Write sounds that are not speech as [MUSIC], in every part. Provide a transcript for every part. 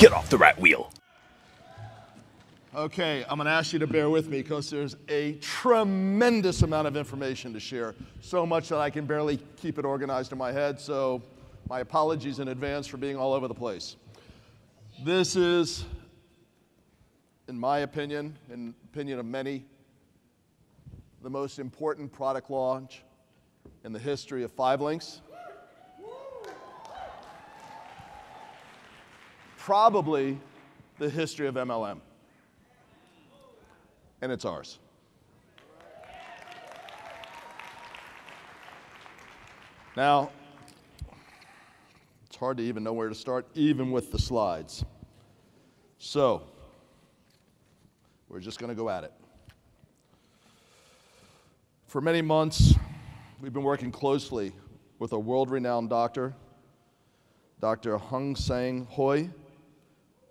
Get off the rat wheel. Okay, I'm going to ask you to bear with me because there's a tremendous amount of information to share. So much that I can barely keep it organized in my head. So, my apologies in advance for being all over the place. This is, in my opinion, in opinion of many, the most important product launch in the history of 5LINX. Probably the history of MLM and it's ours. Now, it's hard to even know where to start, even with the slides. So, we're just going to go at it. For many months, we've been working closely with a world renowned doctor, Dr. Hung Sang Hoi.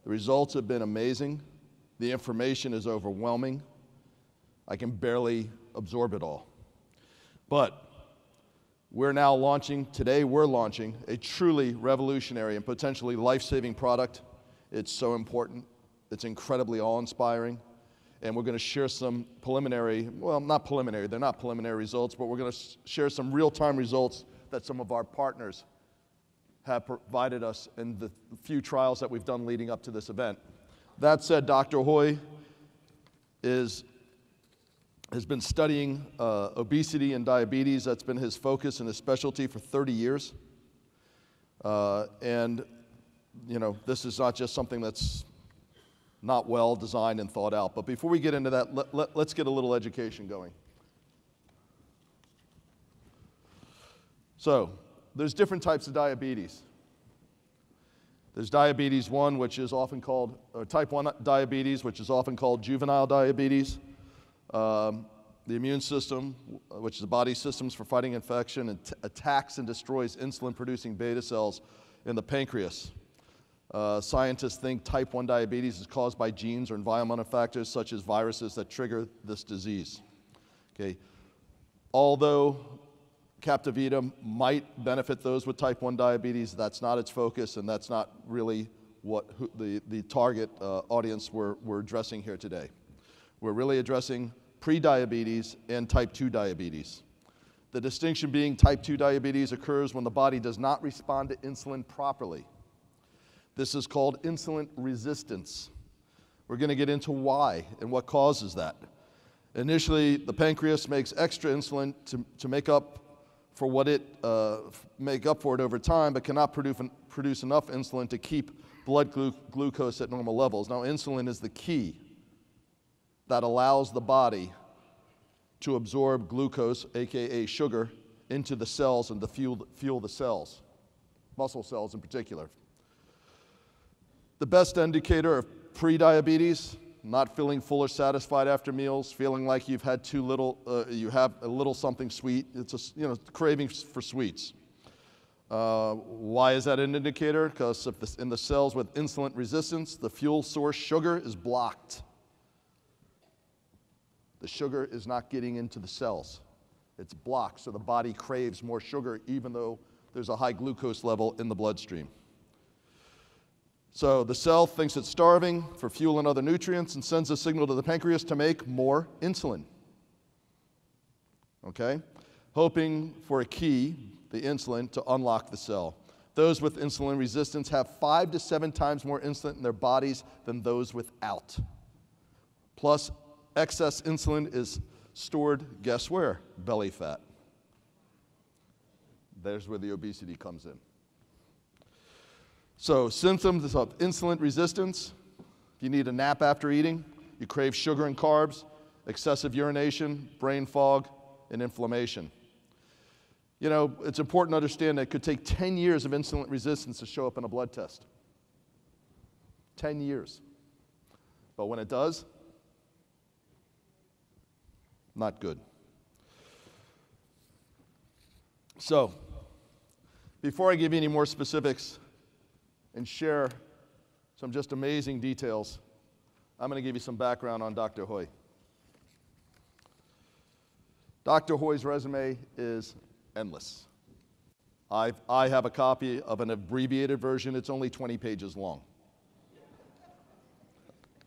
The results have been amazing, the information is overwhelming. I can barely absorb it all. But we're now launching, today we're launching a truly revolutionary and potentially life saving product. It's so important, it's incredibly awe inspiring. And we're going to share some preliminary, well, not preliminary, they're not preliminary results, but we're going to share some real time results that some of our partners have provided us in the few trials that we've done leading up to this event. That said, Dr. Hoy is has been studying uh, obesity and diabetes. That's been his focus and his specialty for 30 years. Uh, and, you know, this is not just something that's not well designed and thought out. But before we get into that, let, let, let's get a little education going. So, there's different types of diabetes. There's diabetes 1, which is often called, or type 1 diabetes, which is often called juvenile diabetes. Um, the immune system, which is the body's systems for fighting infection, and attacks and destroys insulin producing beta cells in the pancreas. Uh, scientists think type 1 diabetes is caused by genes or environmental factors such as viruses that trigger this disease. Okay. Although Captavida might benefit those with type 1 diabetes, that's not its focus, and that's not really what who, the, the target uh, audience we're, we're addressing here today. We're really addressing prediabetes and type 2 diabetes. The distinction being type 2 diabetes occurs when the body does not respond to insulin properly. This is called insulin resistance. We're going to get into why and what causes that. Initially, the pancreas makes extra insulin to, to make up for what it uh, make up for it over time, but cannot produce, produce enough insulin to keep blood glu- glucose at normal levels. Now, insulin is the key that allows the body to absorb glucose, aka sugar, into the cells and to fuel, fuel the cells, muscle cells in particular. The best indicator of prediabetes, not feeling full or satisfied after meals, feeling like you've had too little, uh, you have a little something sweet. It's a, you know, craving for sweets. Uh, why is that an indicator? Because in the cells with insulin resistance, the fuel source sugar is blocked. The sugar is not getting into the cells. It's blocked, so the body craves more sugar even though there's a high glucose level in the bloodstream. So the cell thinks it's starving for fuel and other nutrients and sends a signal to the pancreas to make more insulin. Okay? Hoping for a key, the insulin, to unlock the cell. Those with insulin resistance have five to seven times more insulin in their bodies than those without. Plus, excess insulin is stored, guess where? Belly fat. There's where the obesity comes in. So, symptoms of insulin resistance you need a nap after eating, you crave sugar and carbs, excessive urination, brain fog, and inflammation. You know, it's important to understand that it could take 10 years of insulin resistance to show up in a blood test. 10 years. But when it does, not good. So, before I give you any more specifics and share some just amazing details, I'm going to give you some background on Dr. Hoy. Dr. Hoy's resume is endless. I've, I have a copy of an abbreviated version, it's only 20 pages long.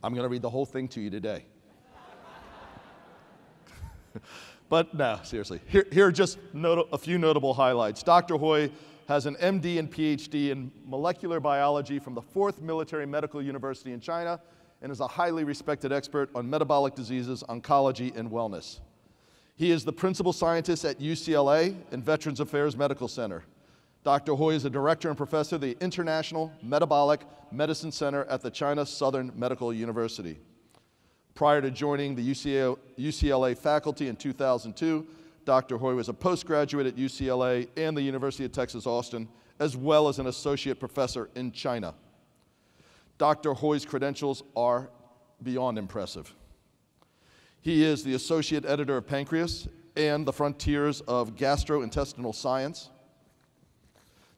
I'm going to read the whole thing to you today. [LAUGHS] but no, seriously. Here, here are just a few notable highlights. Dr. Hui has an MD and PhD in molecular biology from the Fourth Military Medical University in China and is a highly respected expert on metabolic diseases, oncology, and wellness. He is the principal scientist at UCLA and Veterans Affairs Medical Center. Dr. Hui is a director and professor of the International Metabolic Medicine Center at the China Southern Medical University. Prior to joining the UCLA faculty in 2002, Dr. Hui was a postgraduate at UCLA and the University of Texas Austin, as well as an associate professor in China. Dr. Hui's credentials are beyond impressive. He is the associate editor of Pancreas and the Frontiers of Gastrointestinal Science,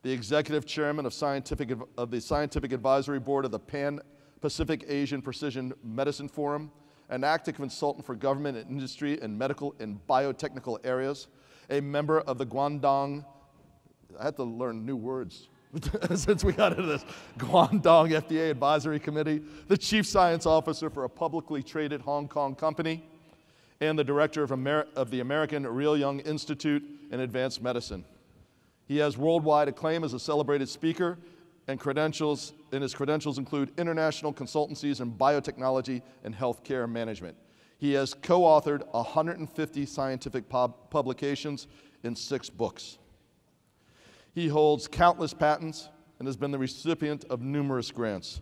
the executive chairman of, scientific, of the Scientific Advisory Board of the Pan Pacific Asian Precision Medicine Forum, an active consultant for government and industry in medical and biotechnical areas, a member of the Guangdong, I had to learn new words [LAUGHS] since we got into this, Guangdong FDA Advisory Committee, the chief science officer for a publicly traded Hong Kong company, and the director of, Amer- of the American Real Young Institute in Advanced Medicine. He has worldwide acclaim as a celebrated speaker and credentials, and his credentials include international consultancies in biotechnology and healthcare management. He has co authored 150 scientific pub- publications in six books. He holds countless patents and has been the recipient of numerous grants.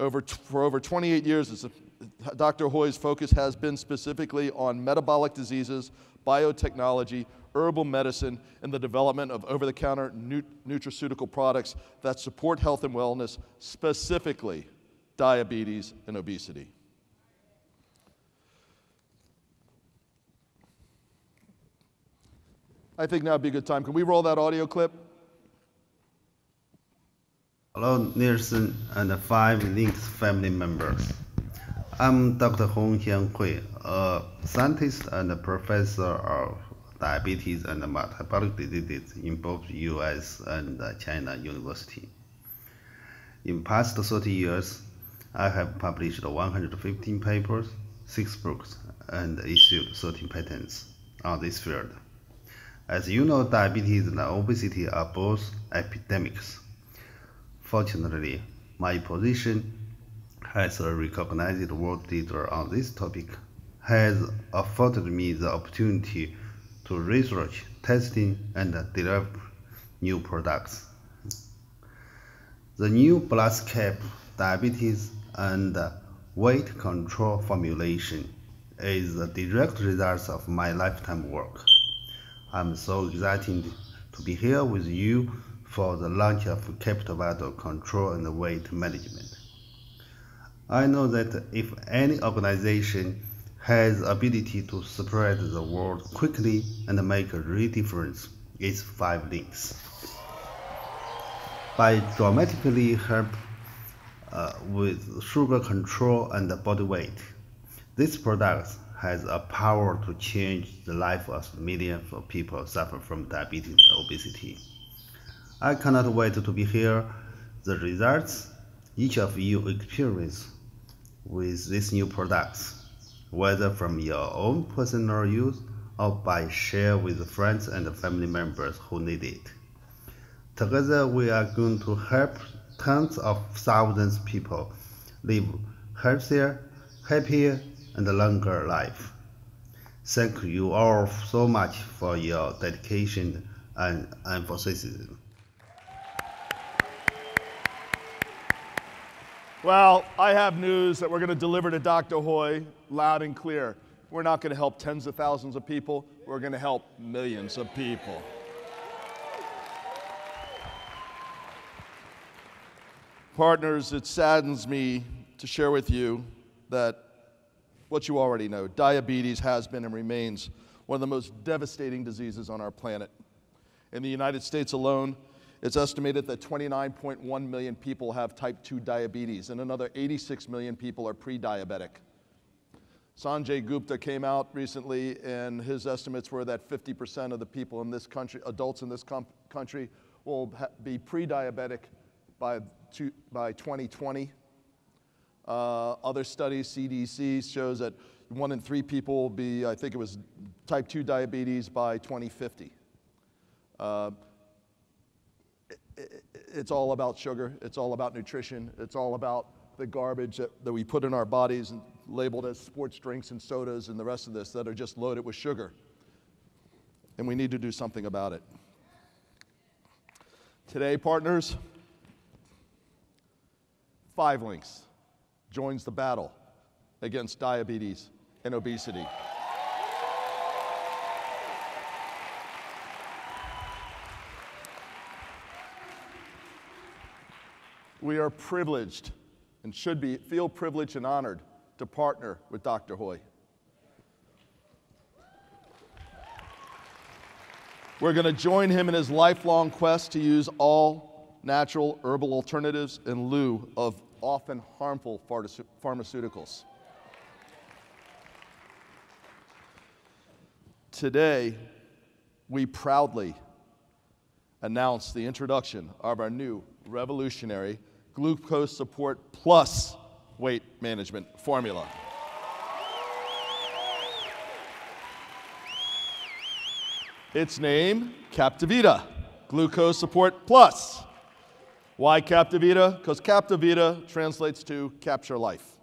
Over for over 28 years, Dr. Hoy's focus has been specifically on metabolic diseases, biotechnology, herbal medicine, and the development of over the counter nutraceutical products that support health and wellness, specifically diabetes and obesity. I think now would be a good time. Can we roll that audio clip? Hello, Nelson and 5LINX family members. I'm Dr. Hongxiang Hui, a scientist and a professor of diabetes and metabolic diseases in both US and China University. In past 30 years, I have published 115 papers, 6 books, and issued 13 patents on this field. As you know, diabetes and obesity are both epidemics. Fortunately, my position as a recognized world leader on this topic has afforded me the opportunity to research, testing, and develop new products. The new BlastCap diabetes and weight control formulation is the direct result of my lifetime work. I'm so excited to be here with you for the launch of Captovital control and weight management. I know that if any organization has ability to spread the word quickly and make a real difference. It's 5LINX. By dramatically help uh, with sugar control and body weight, this product has a power to change the life of millions of people suffering from diabetes and obesity. I cannot wait to be here. The results each of you experience with these new products whether from your own personal use or by share with friends and family members who need it. Together, we are going to help tens of thousands of people live healthier, happier, and longer life. Thank you all so much for your dedication and emphasis. Well, I have news that we're going to deliver to Dr. Hoy loud and clear. We're not going to help tens of thousands of people, we're going to help millions of people. Partners, it saddens me to share with you that what you already know diabetes has been and remains one of the most devastating diseases on our planet. In the United States alone, it's estimated that 29.1 million people have type 2 diabetes, and another 86 million people are pre diabetic. Sanjay Gupta came out recently, and his estimates were that 50% of the people in this country, adults in this country, will be pre diabetic by, by 2020. Uh, other studies, CDC, shows that one in three people will be, I think it was type 2 diabetes by 2050. Uh, it's all about sugar, it's all about nutrition, it's all about the garbage that, that we put in our bodies and labeled as sports drinks and sodas and the rest of this that are just loaded with sugar. And we need to do something about it. Today, partners, 5LINX joins the battle against diabetes and obesity. We are privileged and should be, feel privileged and honored to partner with Dr. Hoy. We're going to join him in his lifelong quest to use all natural herbal alternatives in lieu of often harmful pharmaceuticals. Today, we proudly announce the introduction of our new revolutionary glucose support plus weight management formula. Its name, Captavida, Glucose Support Plus. Why Captavida? Because Captavida translates to capture life.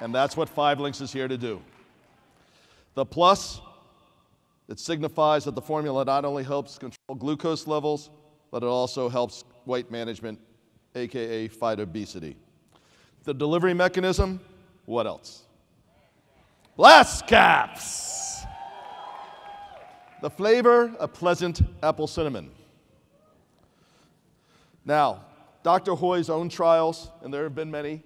And that's what 5LINX is here to do. The plus, it signifies that the formula not only helps control glucose levels, but it also helps weight management, aka fight obesity. The delivery mechanism, what else? Blast caps! The flavor, a pleasant apple cinnamon. Now, Dr. Hoy's own trials, and there have been many,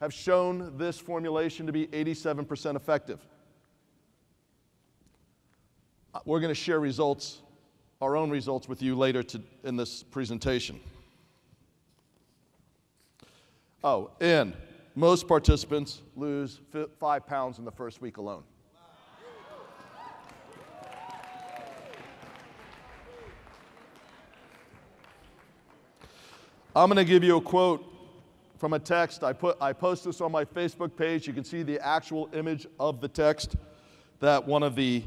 have shown this formulation to be 87% effective. Uh, we're going to share results our own results with you later to, in this presentation. Oh, and most participants lose five pounds in the first week alone. I'm going to give you a quote from a text. I, put, I post this on my Facebook page. You can see the actual image of the text that one of the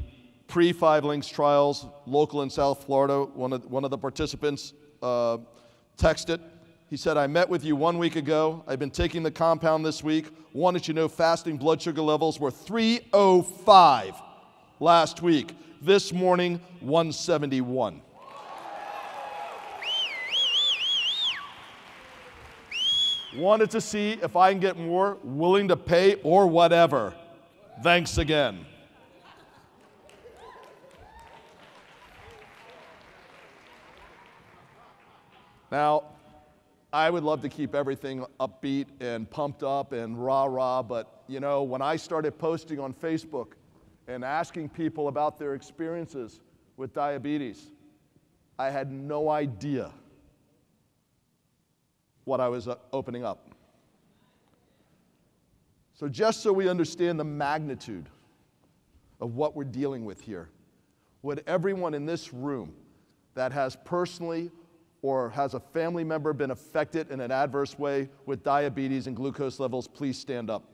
pre 5LINX trials, local in South Florida, one of, one of the participants uh, texted. He said, I met with you one week ago. I've been taking the compound this week. Wanted you to know fasting blood sugar levels were 305 last week. This morning, 171. Wanted to see if I can get more, willing to pay, or whatever. Thanks again. Now, I would love to keep everything upbeat and pumped up and rah rah, but you know, when I started posting on Facebook and asking people about their experiences with diabetes, I had no idea what I was uh, opening up. So, just so we understand the magnitude of what we're dealing with here, would everyone in this room that has personally or has a family member been affected in an adverse way with diabetes and glucose levels, please stand up.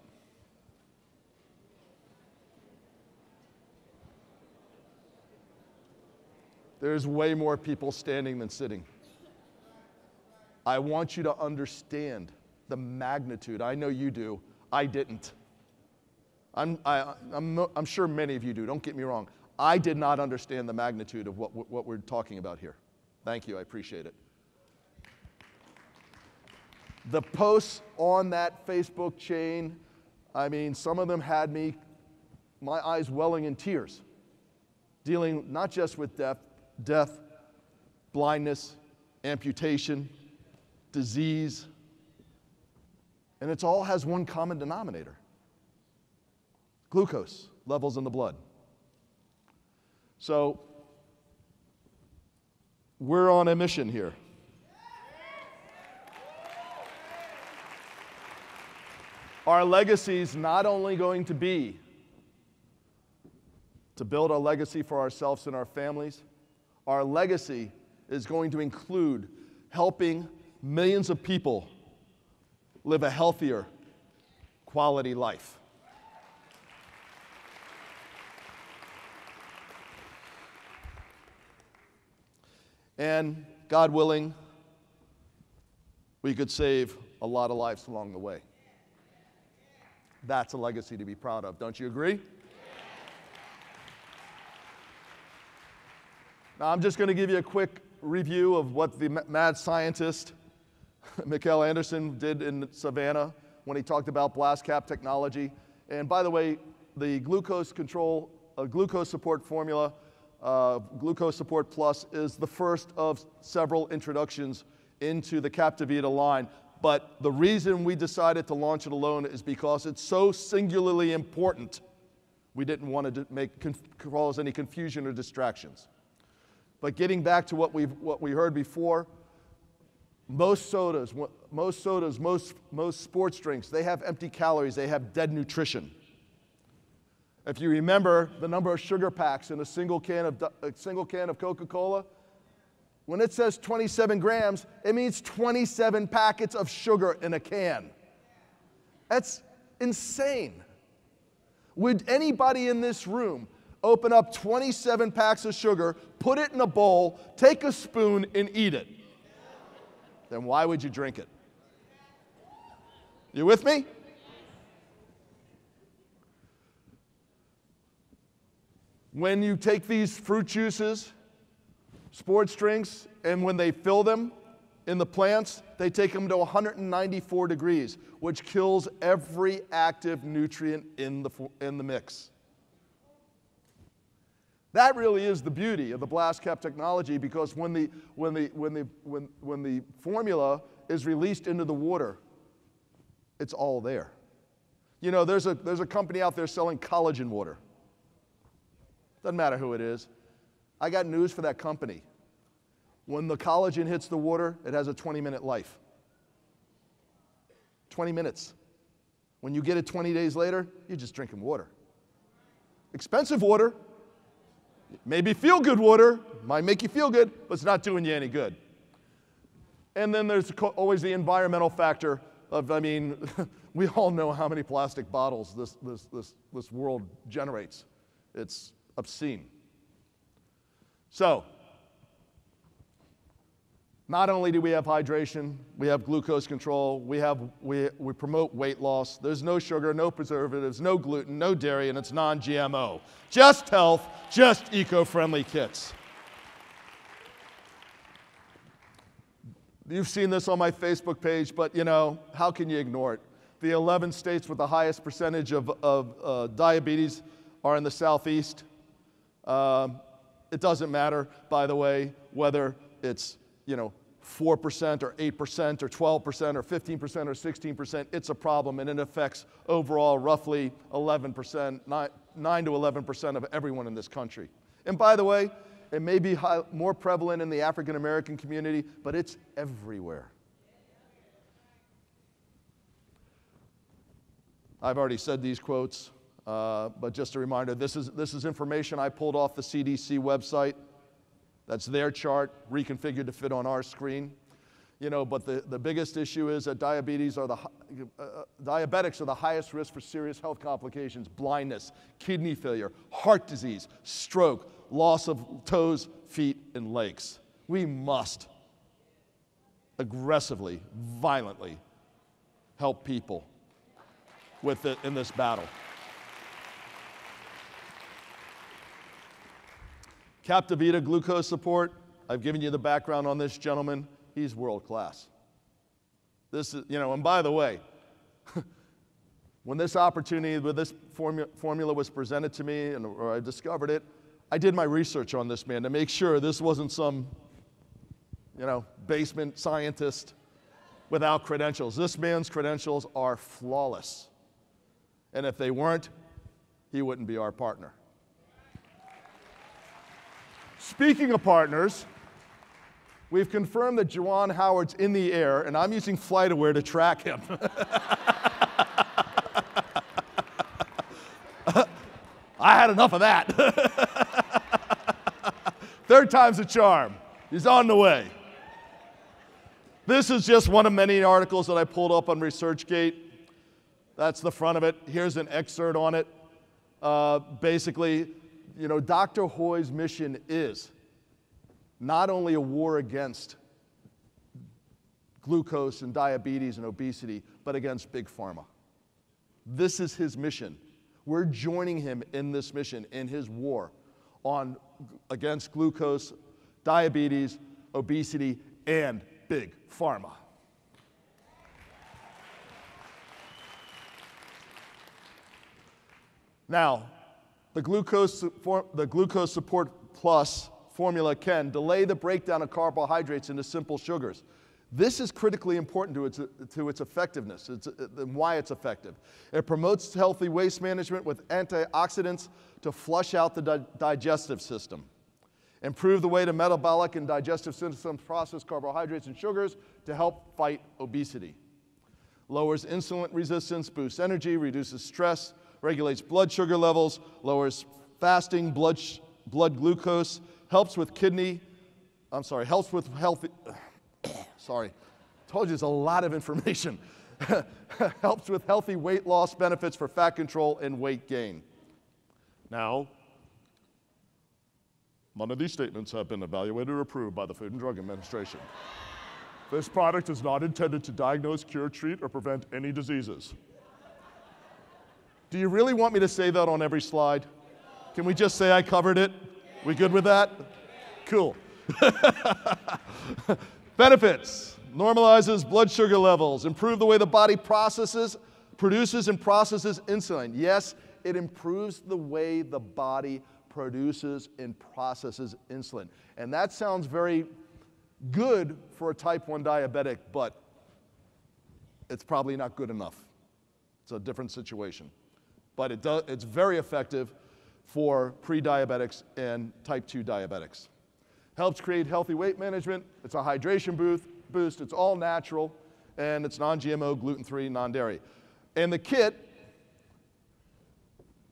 There's way more people standing than sitting. I want you to understand the magnitude. I know you do. I didn't. I'm, I, am I'm sure many of you do. Don't get me wrong. I did not understand the magnitude of what, what we're talking about here. Thank you, I appreciate it. The posts on that Facebook chain, I mean, some of them had me, my eyes welling in tears, dealing not just with death, death, blindness, amputation, disease, and it all has one common denominator glucose levels in the blood. So, we're on a mission here. Our legacy is not only going to be to build a legacy for ourselves and our families, our legacy is going to include helping millions of people live a healthier quality life. And God willing, we could save a lot of lives along the way. That's a legacy to be proud of. Don't you agree? Now, I'm just going to give you a quick review of what the mad scientist, [LAUGHS] Mikhail Anderson, did in Savannah when he talked about blast cap technology. And by the way, the glucose control, uh, glucose support formula, uh, Glucose Support Plus, is the first of several introductions into the Captavida line. But the reason we decided to launch it alone is because it's so singularly important. We didn't want to make, cause any confusion or distractions. But getting back to what, we've, what we heard before, most sodas, most sodas, most, most sports drinks, they have empty calories, they have dead nutrition. If you remember the number of sugar packs in a single can of, a single can of Coca-Cola, when it says 27 grams, it means 27 packets of sugar in a can. That's insane. Would anybody in this room open up 27 packs of sugar, put it in a bowl, take a spoon, and eat it, then why would you drink it? You with me? When you take these fruit juices, sports drinks, and when they fill them in the plants, they take them to 194 degrees, which kills every active nutrient in the, in the mix. That really is the beauty of the blast cap technology because when the, when the, when the, when, when the formula is released into the water, it's all there. You know, there's a, there's a company out there selling collagen water. Doesn't matter who it is. I got news for that company. When the collagen hits the water, it has a 20 minute life. 20 minutes. When you get it 20 days later, you're just drinking water. Expensive water, Maybe feel good water, might make you feel good, but it's not doing you any good. And then there's always the environmental factor of, I mean, [LAUGHS] we all know how many plastic bottles this, this, this, this world generates. It's obscene. So, not only do we have hydration, we have glucose control, we, have, we, we promote weight loss. There's no sugar, no preservatives, no gluten, no dairy, and it's non GMO. Just health, just eco friendly kits. You've seen this on my Facebook page, but you know, how can you ignore it? The 11 states with the highest percentage of, of uh, diabetes are in the southeast. Um, it doesn't matter, by the way, whether it's you know, 4% or 8% or 12% or 15% or 16%, it's a problem and it affects overall roughly 11%, 9, to 11% of everyone in this country. And by the way, it may be high, more prevalent in the African American community, but it's everywhere. I've already said these quotes, uh, but just a reminder this is, this is information I pulled off the CDC website. That's their chart, reconfigured to fit on our screen. You know, but the, the biggest issue is that diabetes are the, uh, uh, diabetics are the highest risk for serious health complications, blindness, kidney failure, heart disease, stroke, loss of toes, feet, and legs. We must aggressively, violently help people with it in this battle. Captavida glucose support, I've given you the background on this gentleman. He's world class. This is, you know, and by the way, [LAUGHS] when this opportunity, when this formula, formula was presented to me and or I discovered it, I did my research on this man to make sure this wasn't some, you know, basement scientist without credentials. This man's credentials are flawless. And if they weren't, he wouldn't be our partner. Speaking of partners, we've confirmed that Juwan Howard's in the air, and I'm using FlightAware to track him. [LAUGHS] I had enough of that. [LAUGHS] Third time's a charm. He's on the way. This is just one of many articles that I pulled up on ResearchGate. That's the front of it. Here's an excerpt on it. Uh, basically, you know, Dr. Hoy's mission is not only a war against glucose and diabetes and obesity, but against big pharma. This is his mission. We're joining him in this mission, in his war on against glucose, diabetes, obesity, and big pharma. Now, the glucose, the glucose support plus formula can delay the breakdown of carbohydrates into simple sugars. This is critically important to its, to its effectiveness it's, uh, and why it's effective. It promotes healthy waste management with antioxidants to flush out the di digestive system. Improve the way the metabolic and digestive systems process carbohydrates and sugars to help fight obesity. Lowers insulin resistance, boosts energy, reduces stress, regulates blood sugar levels, lowers fasting blood, blood glucose, helps with kidney, I'm sorry, helps with healthy, [COUGHS] sorry, told you it's a lot of information. [LAUGHS] helps with healthy weight loss benefits for fat control and weight gain. Now, none of these statements have been evaluated or approved by the Food and Drug Administration. This product is not intended to diagnose, cure, treat, or prevent any diseases. Do you really want me to say that on every slide? Can we just say I covered it? We good with that? Cool. [LAUGHS] Benefits normalizes blood sugar levels, improve the way the body processes, produces and processes insulin. Yes, it improves the way the body produces and processes insulin. And that sounds very good for a type 1 diabetic, but it's probably not good enough. It's a different situation. But it it's very effective for pre diabetics and type 2 diabetics. Helps create healthy weight management. It's a hydration boost, boost. It's all natural, and it's non GMO, gluten free, non dairy. And the kit,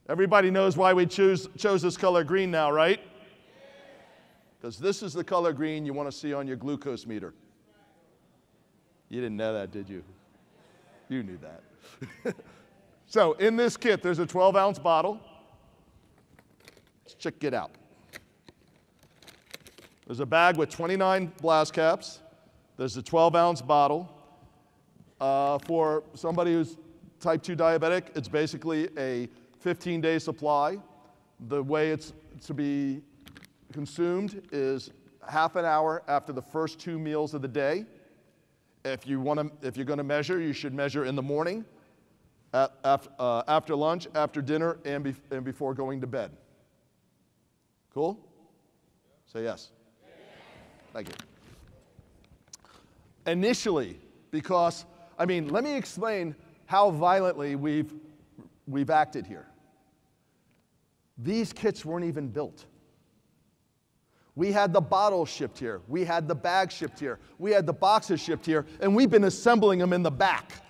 everybody knows why we choose, chose this color green now, right? Because this is the color green you want to see on your glucose meter. You didn't know that, did you? You knew that. [LAUGHS] so, in this kit, there's a 12 ounce bottle. Let's check it out. There's a bag with 29 blast caps. There's a 12 ounce bottle. Uh, for somebody who's type 2 diabetic, it's basically a 15 day supply. The way it's to be consumed is half an hour after the first two meals of the day. If, you wanna, if you're going to measure, you should measure in the morning, at, uh, after lunch, after dinner, and, be, and before going to bed. Cool? Say yes. Thank you. Initially, because, I mean, let me explain how violently we've, we've acted here. These kits weren't even built. We had the bottles shipped here. We had the bags shipped here. We had the boxes shipped here, and we've been assembling them in the back.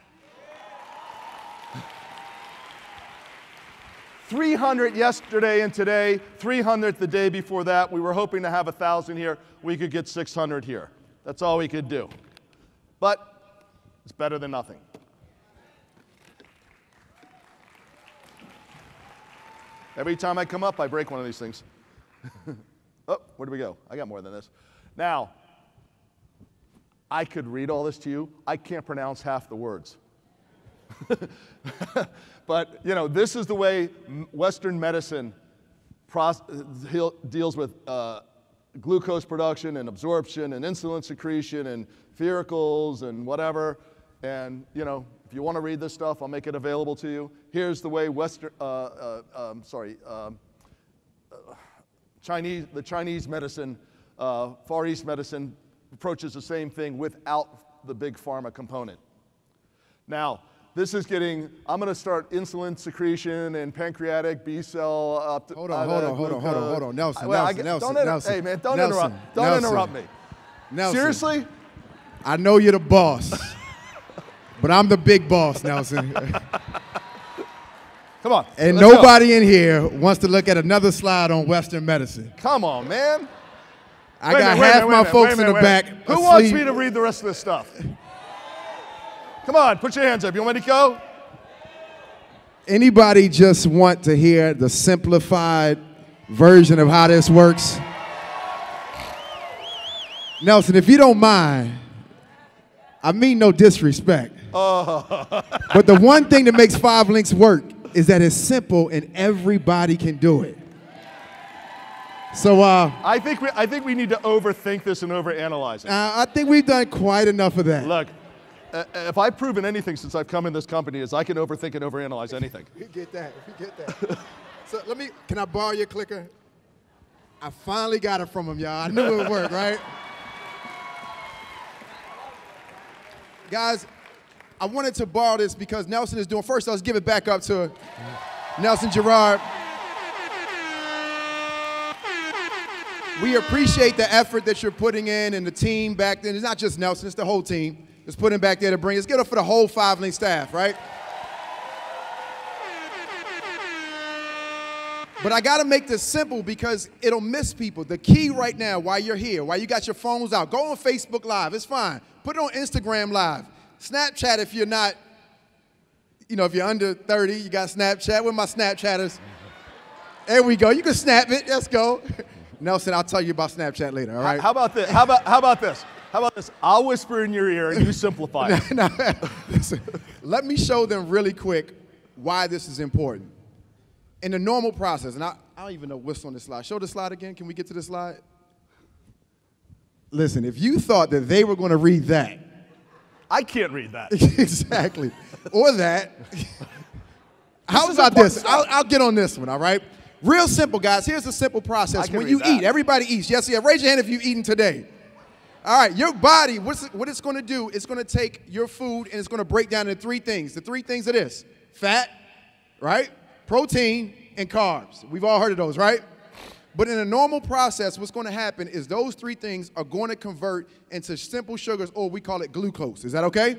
300 yesterday and today, 300 the day before that. We were hoping to have 1,000 here. We could get 600 here. That's all we could do. But it's better than nothing. Every time I come up, I break one of these things. [LAUGHS] oh, where do we go? I got more than this. Now, I could read all this to you. I can't pronounce half the words. [LAUGHS] but, you know, this is the way Western medicine deals with uh, glucose production and absorption and insulin secretion and fericles and whatever. And, you know, if you want to read this stuff, I'll make it available to you. Here's the way Western, uh, uh, um, sorry, um, uh, Chinese, the Chinese medicine, uh, Far East medicine approaches the same thing without the big pharma component. Now, this is getting, I'm going to start insulin secretion and pancreatic B cell. Up hold on, hold on, hold on, hold on, hold on. Nelson, well, Nelson, Nelson, don't Nelson. Hey, man, don't Nelson, interrupt. Don't Nelson, interrupt me. Nelson, Seriously? I know you're the boss, but I'm the big boss, Nelson. Come on. And nobody go. in here wants to look at another slide on Western medicine. Come on, man. I Wait got minute, half minute, my a folks minute, in the back. minute. Who wants me to read the rest of this stuff? Come on, put your hands up. You want me to go? Anybody just want to hear the simplified version of how this works? Nelson, if you don't mind, I mean no disrespect. [LAUGHS] Oh. But the one thing that makes 5LINX work is that it's simple and everybody can do it. So uh, I think we, I think we need to overthink this and overanalyze it. uh, I think we've done quite enough of that. Look, uh, if I've proven anything since I've come in this company is I can overthink and overanalyze anything. We get that. We get that. [LAUGHS] so let me. Can I borrow your clicker? I finally got it from him, y'all. I knew it would work, right? Guys, I wanted to borrow this because Nelson is doing. First, let's give it back up to Nelson Gerard. We appreciate the effort that you're putting in and the team back then. It's not just Nelson, it's the whole team. It's putting back there to bring Let's Get up for the whole five link staff, right? But I got to make this simple because it'll miss people. The key right now, while you're here, while you got your phones out, go on Facebook Live. It's fine. Put it on Instagram Live. Snapchat if you're not, you know, if you're under 30, you got Snapchat. Where my Snapchatters? There we go. You can snap it. Let's go. [LAUGHS] Nelson, I'll tell you about Snapchat later, all right? How about this? How about how about this? How about this? I'll whisper in your ear and you simplify it. [LAUGHS] Now, listen, let me show them really quick why this is important. In the normal process, and I, I don't even know what's on this slide. Show the slide again. Can we get to the slide? Listen, if you thought that they were going to read that, I can't read that. [LAUGHS] exactly, or that, [LAUGHS] how about this? I'll. I'll get on this one, all right? Real simple, guys. Here's the simple process. When you that. eat, everybody eats. Yes, yeah. Raise your hand if you've eaten today. All right, your body, what's what it's going to do, it's going to take your food and it's going to break down into three things. The three things are this fat, right? Protein, and carbs. We've all heard of those, right? But in a normal process, what's going to happen is those three things are going to convert into simple sugars, or we call it glucose. Is that okay?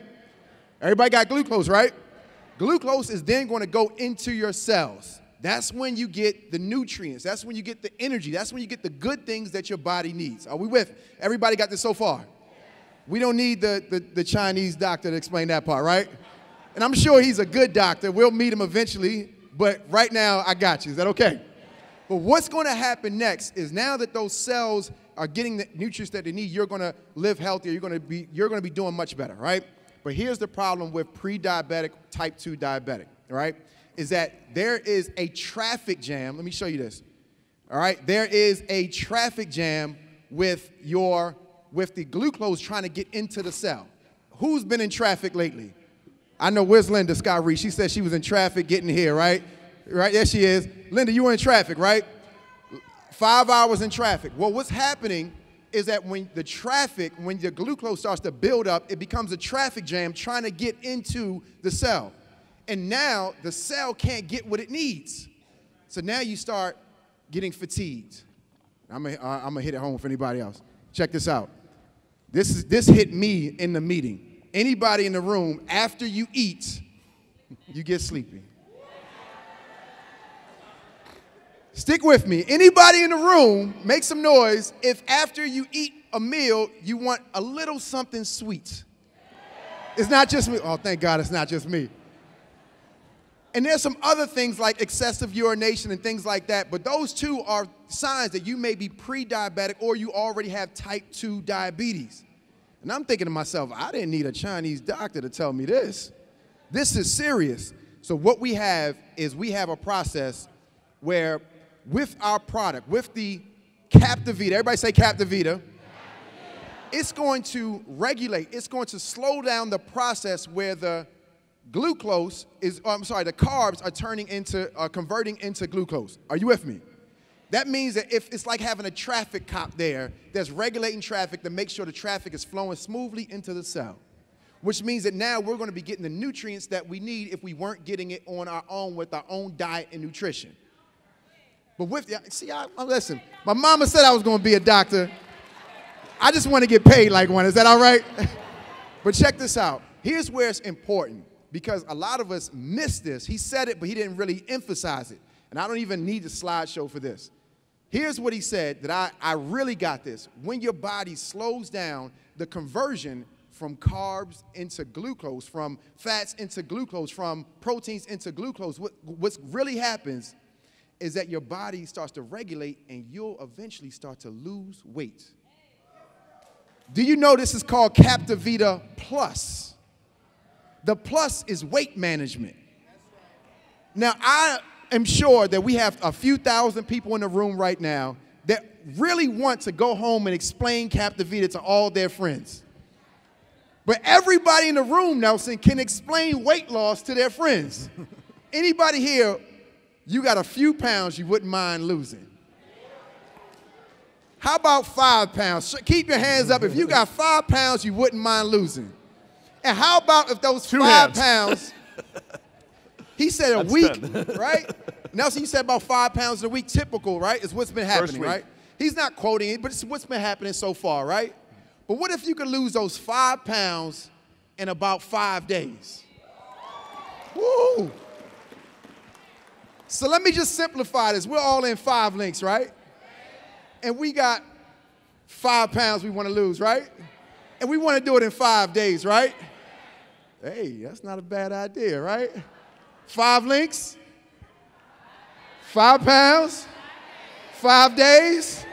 Everybody got glucose, right? Glucose is then going to go into your cells. That's when you get the nutrients. That's when you get the energy. That's when you get the good things that your body needs. Are we with? Everybody got this so far? We don't need the, the, the Chinese doctor to explain that part, right? And I'm sure he's a good doctor. We'll meet him eventually, but right now I got you. Is that okay? But what's going to happen next is now that those cells are getting the nutrients that they need, you're going to live healthier. You're going to be you're going to be doing much better, right? But here's the problem with pre-diabetic type 2 diabetic, right? Is that there is a traffic jam. Let me show you this. All right? There is a traffic jam with your with the glucose trying to get into the cell. Who's been in traffic lately? I know where's Linda Scott Reed. She said she was in traffic getting here, right? Right, there she is. Linda, you were in traffic, right? Five hours in traffic. Well, what's happening is that when the traffic, when the glucose starts to build up, it becomes a traffic jam trying to get into the cell. And now the cell can't get what it needs. So now you start getting fatigued. I'm gonna, uh, hit it home for anybody else. Check this out. This, is, this hit me in the meeting. Anybody in the room, after you eat, you get sleepy. Stick with me. Anybody in the room, make some noise if after you eat a meal, you want a little something sweet. It's not just me. Oh, thank God it's not just me. And there's some other things like excessive urination and things like that, but those two are signs that you may be pre diabetic or you already have type 2 diabetes. And I'm thinking to myself, I didn't need a Chinese doctor to tell me this. This is serious. So, what we have is we have a process where, with our product, with the Captavida, everybody say Captavida, it's going to regulate, it's going to slow down the process where the glucose is, oh, I'm sorry, the carbs are turning into, are converting into glucose. Are you with me? That means that if it's like having a traffic cop there that's regulating traffic to make sure the traffic is flowing smoothly into the cell, which means that now we're going to be getting the nutrients that we need if we weren't getting it on our own with our own diet and nutrition. But with, see, I, I- listen, my mama said I was going to be a doctor. I just want to get paid like one. Is that all right? [LAUGHS] but check this out. Here's where it's important because a lot of us miss this. He said it, but he didn't really emphasize it. And I don't even need the slideshow for this. Here's what he said that I, I really got this. When your body slows down, the conversion from carbs into glucose, from fats into glucose, from proteins into glucose, what what's really happens is that your body starts to regulate and you'll eventually start to lose weight. Do you know this is called Captavida Plus? The plus is weight management. Now, I am sure that we have a few thousand people in the room right now that really want to go home and explain Captavida to all their friends. But everybody in the room, Nelson, can explain weight loss to their friends. [LAUGHS] Anybody here, you got a few pounds you wouldn't mind losing? How about five pounds? Keep your hands up if you got five pounds you wouldn't mind losing. And how about if those Two five hands. pounds, [LAUGHS] he said a That's week, 10. [LAUGHS] right? Nelson, you said about five pounds a week, typical, right? Is what's been happening, right? He's not quoting it, but it's what's been happening so far, right? But what if you could lose those five pounds in about five days? Woo! So let me just simplify this. We're all in 5LINX, right? And we got five pounds we want to lose, right? And we want to do it in five days, right? Hey, that's not a bad idea, right? 5LINX, five pounds, five days.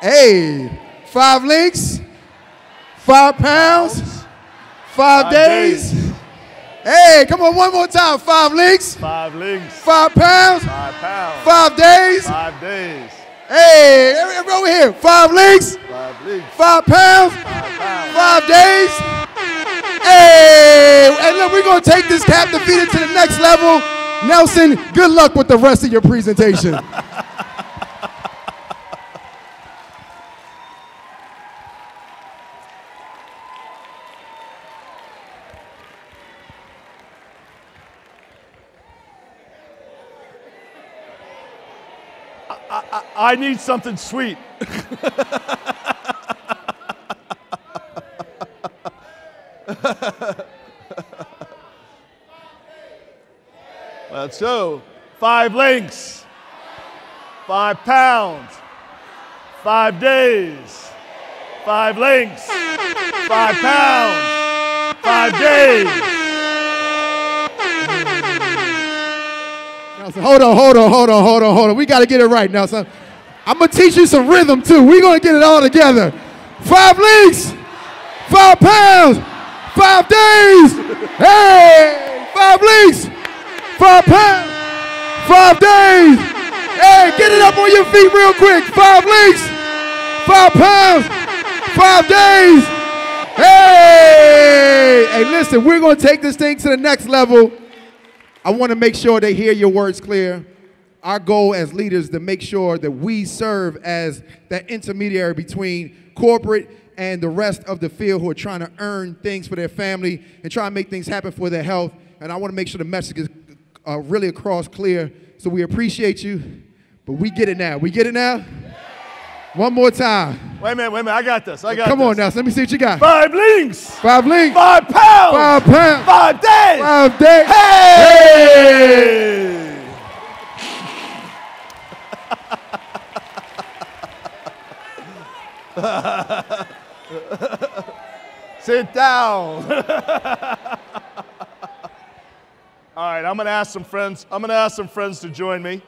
Hey, 5LINX, five pounds, five, days. Hey, come on, one more time. 5LINX, Five links. five pounds, Five pounds. five days. Five days. Hey, every- over here. 5LINX, Five links. five pounds, Five pounds. five days. Hey, and look, we're gonna take this Captavida to the next level. Nelson, good luck with the rest of your presentation. [LAUGHS] I need something sweet. [LAUGHS] [LAUGHS] Let's go. 5LINX. Five pounds. Five days. 5LINX. Five pounds. Five days. Nelson, hold on, hold on, hold on, hold on, hold on. We gotta get it right, Nelson. I'm gonna teach you some rhythm too. We're gonna get it all together. 5LINX, five pounds, five days. Hey, 5LINX, five pounds, five days. Hey, get it up on your feet real quick. 5LINX, five pounds, five days. Hey, hey, listen, we're gonna take this thing to the next level. I want to make sure they hear your words clear. Our goal as leaders to make sure that we serve as that intermediary between corporate and the rest of the field who are trying to earn things for their family and try to make things happen for their health. And I want to make sure the message is uh, really across clear. So we appreciate you, but we get it now. We get it now? One more time. Wait a minute, wait a minute. I got this. I got Come this. on now. So let me see what you got. 5LINX. Five links. Five pounds. Five pounds. Five days. Five days. Hey! [LAUGHS] [LAUGHS] Sit down. [LAUGHS] All right, I'm going to ask some friends. I'm going to ask some friends to join me.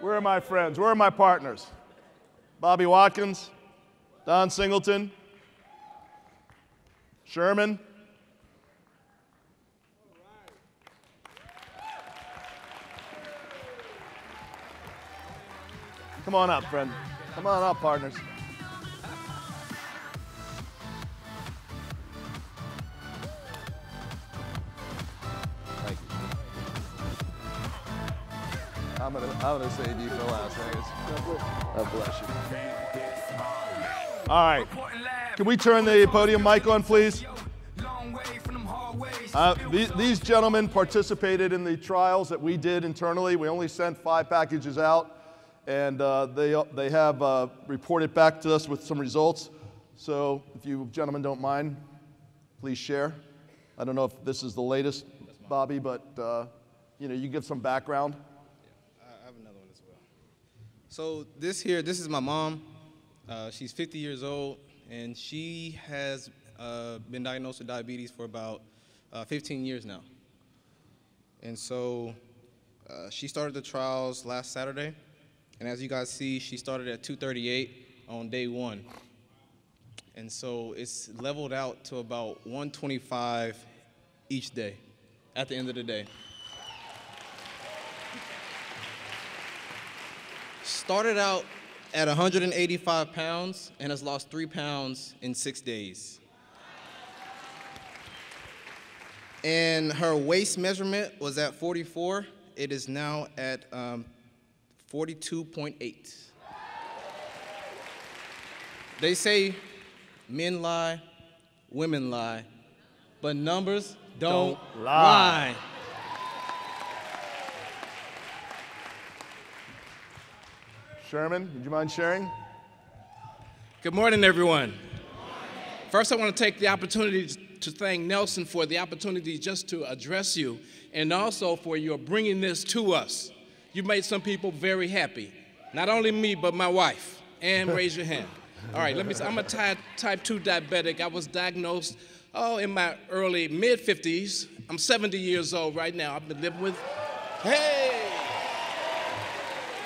Where are my friends? Where are my partners? Bobby Watkins, Don Singleton, Sherman. Come on up, friend. Come on up, partners. Thank you. I'm gonna, I'm gonna say you for last, Angus. God bless you. All right. Can we turn the podium mic on, please? Uh, the- these gentlemen participated in the trials that we did internally. We only sent five packages out, and uh, they, they have uh, reported back to us with some results. So if you gentlemen don't mind, please share. I don't know if this is the latest, Bobby, but uh, you know, you give some background. I have another one as well. So this here, this is my mom. Uh, she's 50 years old, and she has uh, been diagnosed with diabetes for about uh, 15 years now. And so uh, she started the trials last Saturday, and as you guys see, she started at 238 on day one. And so it's leveled out to about 125 each day at the end of the day. Started out at 185 pounds and has lost three pounds in six days. And her waist measurement was at 44. It is now at um, 42.8. They say men lie, women lie, but numbers don't, Don't lie. lie. Sherman, would you mind sharing? Good morning, everyone. First, I want to take the opportunity to thank Nelson for the opportunity just to address you and also for your bringing this to us. You made some people very happy. Not only me, but my wife. And [LAUGHS] raise your hand. All right, let me. I'm a type, type 2 diabetic. I was diagnosed, oh, in my early mid 50s. I'm 70 years old right now. I've been living with, hey!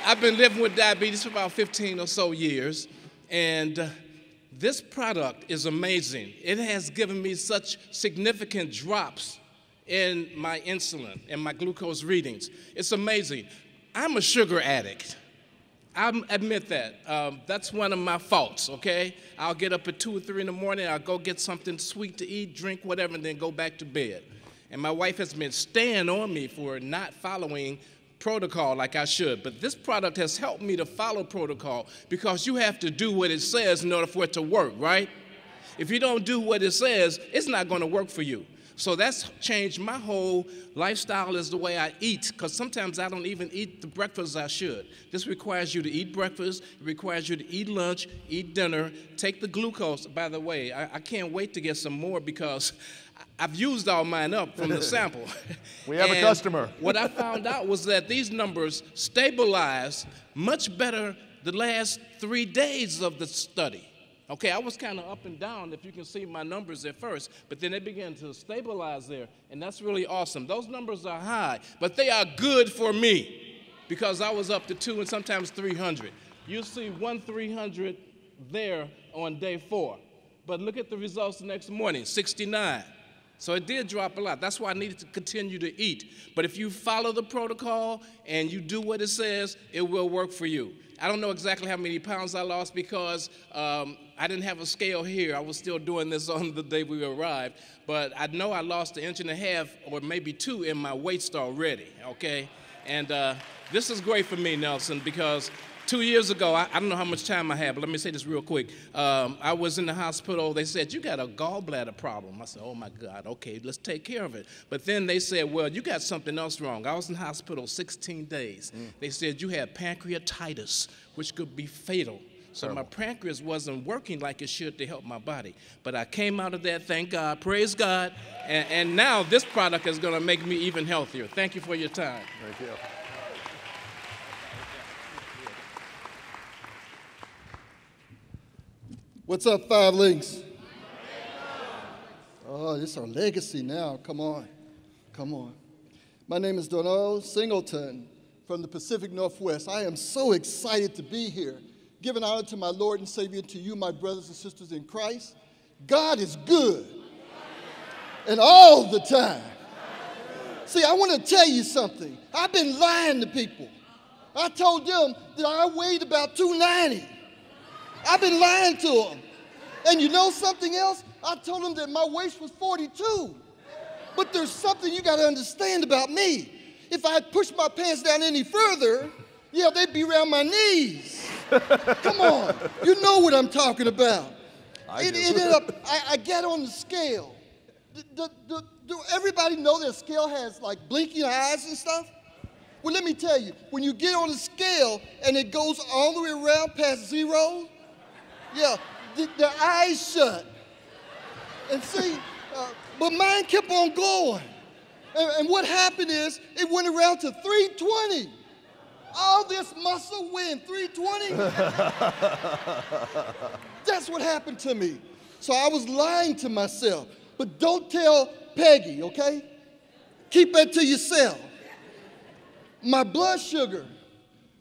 I've been living with diabetes for about 15 or so years, and uh, this product is amazing. It has given me such significant drops in my insulin and my glucose readings. It's amazing. I'm a sugar addict. I admit that. Um, that's one of my faults, okay? I'll get up at 2 or 3 in the morning, I'll go get something sweet to eat, drink, whatever, and then go back to bed. And my wife has been staying on me for not following protocol like I should. But this product has helped me to follow protocol because you have to do what it says in order for it to work, right? If you don't do what it says, it's not going to work for you. So that's changed my whole lifestyle is the way I eat, because sometimes I don't even eat the breakfast I should. This requires you to eat breakfast, it requires you to eat lunch, eat dinner, take the glucose. By the way, I, I can't wait to get some more because I've used all mine up from the [LAUGHS] sample. We have a customer. [LAUGHS] what I found out was that these numbers stabilized much better the last three days of the study. Okay, I was kind of up and down, if you can see my numbers at first, but then they began to stabilize there, and that's really awesome. Those numbers are high, but they are good for me because I was up to two and sometimes 300. You see one 300 there on day four, but look at the results the next morning 69. So it did drop a lot. That's why I needed to continue to eat. But if you follow the protocol and you do what it says, it will work for you. I don't know exactly how many pounds I lost because um, I didn't have a scale here. I was still doing this [LAUGHS] on the day we arrived. But I know I lost an inch and a half or maybe two in my waist already, okay? And uh, this is great for me, Nelson, because two years ago, I, I don't know how much time I have, but let me say this real quick. Um, I was in the hospital. They said, You got a gallbladder problem. I said, Oh my God, okay, let's take care of it. But then they said, Well, you got something else wrong. I was in the hospital 16 days. They said, You had pancreatitis, which could be fatal. So my pancreas wasn't working like it should to help my body. But I came out of that, thank God, praise God. And, and now this product is going to make me even healthier. Thank you for your time. Thank you. What's up, Five Links? Oh, this is our legacy now. Come on. Come on. My name is Donald Singleton from the Pacific Northwest. I am so excited to be here, giving honor to my Lord and Savior, to you, my brothers and sisters in Christ. God is good, and all the time. See, I want to tell you something. I've been lying to people. I told them that I weighed about 290. I've been lying to them. And you know something else? I told them that my waist was 42. But there's something you got to understand about me. If I push my pants down any further, yeah, they'd be around my knees. Come on, you know what I'm talking about. I it ended up, I, I get on the scale. Do everybody know that scale has like blinking eyes and stuff? Well, let me tell you, when you get on the scale and it goes all the way around past zero, yeah, the, the eyes shut. And see, uh, but mine kept on going. And, and what happened is it went around to 320. All this muscle win 320. [LAUGHS] That's what happened to me. So I was lying to myself. But don't tell Peggy, okay? Keep that to yourself. My blood sugar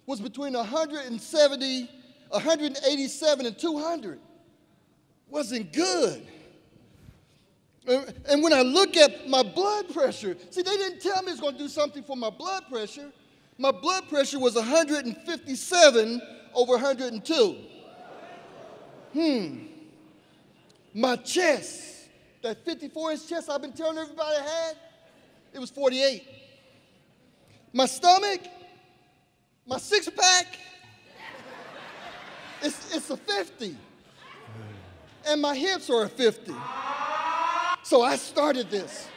was between 170, 187, and 200. Wasn't good. And when I look at my blood pressure, see, they didn't tell me it's going to do something for my blood pressure. My blood pressure was 157 over 102. Hmm. My chest, that 54 inch chest I've been telling everybody I had, it was 48. My stomach, my six pack, it's, it's a 50. And my hips are a 50. So I started this.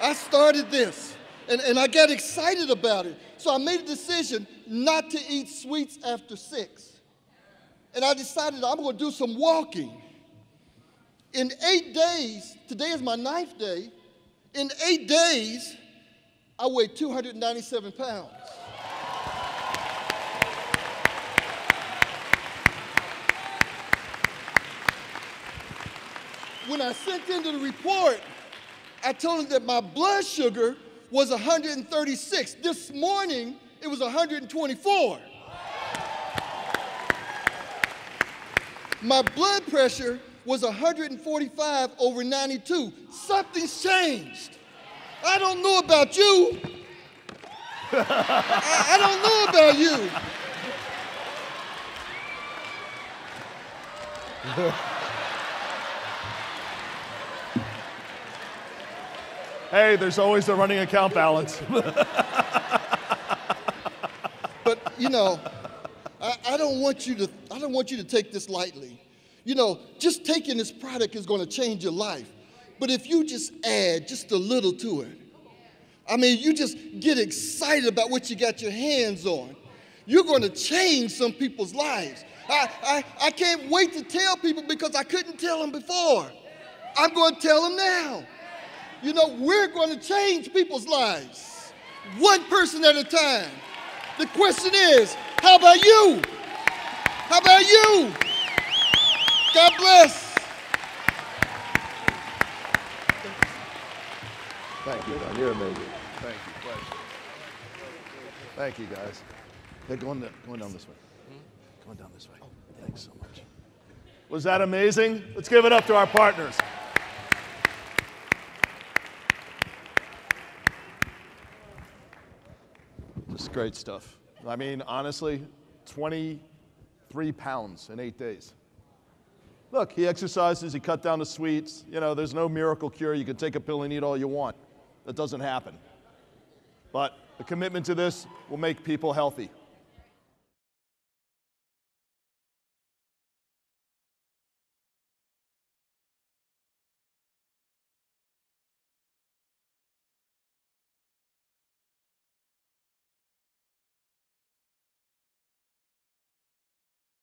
I started this. And, and I got excited about it. So I made a decision not to eat sweets after six. And I decided I'm going to do some walking. In eight days, today is my ninth day, in eight days, I weighed 297 pounds. When I sent in the report, I told them that my blood sugar was 136. This morning, it was 124. My blood pressure was 145 over 92. Something's changed. I don't know about you. I, I don't know about you. [LAUGHS] Hey, there's always a running account balance. [LAUGHS] But you know, I, I don't want you to I don't want you to take this lightly. You know, just taking this product is going to change your life. But if you just add just a little to it, I mean, you just get excited about what you got your hands on. You're going to change some people's lives. I, I, I can't wait to tell people because I couldn't tell them before. I'm going to tell them now. You know, we're going to change people's lives, one person at a time. The question is, how about you? How about you? God bless. Thank you, Don. You're amazing. Thank you. Thank you, guys. They're going, down- going down this way. Hmm? Going down this way. Thanks so much. Was that amazing? Let's give it up to our partners. Great stuff. I mean, honestly, 23 pounds in eight days. Look, he exercises, he cut down the sweets. You know, there's no miracle cure. You can take a pill and eat all you want. That doesn't happen. But the commitment to this will make people healthy.